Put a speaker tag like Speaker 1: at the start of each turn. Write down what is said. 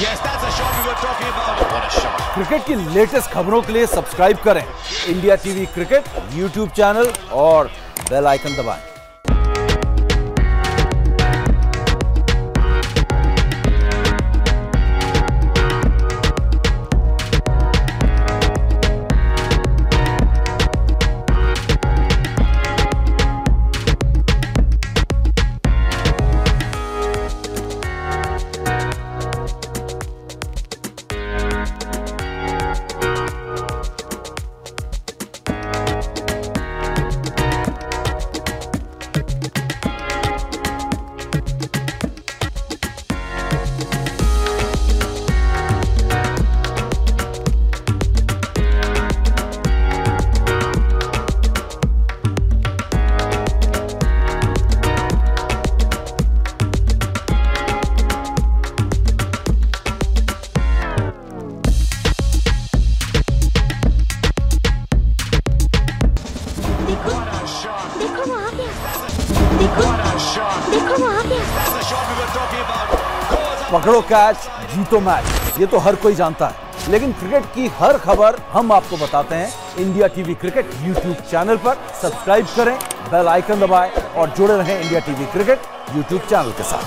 Speaker 1: Yes, that's a shot we were talking about.
Speaker 2: What a shot.
Speaker 3: Cricket की latest खबरों के लिए subscribe करें India TV cricket YouTube channel और bell icon दबाएँ
Speaker 1: Goes up.
Speaker 3: पकड़ो कैच जीतो मैच ये तो हर कोई जानता है लेकिन क्रिकेट की हर खबर हम आपको बताते हैं India TV cricket YouTube channel पर सब्सक्राइब करें बेल आइकन दबाएँ और जुड़े रहें India TV cricket YouTube channel के साथ.